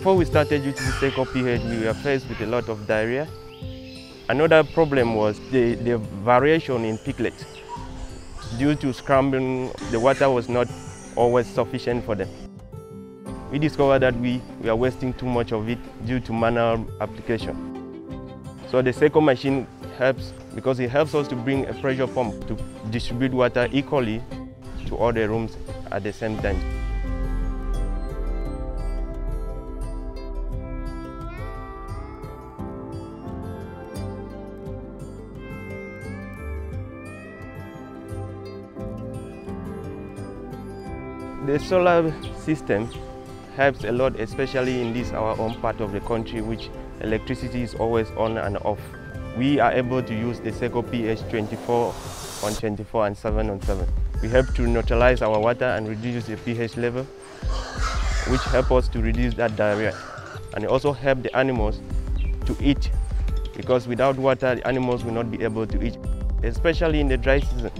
Before we started using the Selko-pH, we were faced with a lot of diarrhea. Another problem was the, the variation in piglets. Due to scrambling, the water was not always sufficient for them. We discovered that we, we are wasting too much of it due to manual application. So the Selko machine helps because it helps us to bring a pressure pump to distribute water equally to all the rooms at the same time. The solar system helps a lot, especially in this our own part of the country, which electricity is always on and off. We are able to use the Selko-pH 24 on 24 and 7 on 7. We help to neutralize our water and reduce the pH level, which help us to reduce that diarrhea. And it also help the animals to eat, because without water, the animals will not be able to eat, especially in the dry season.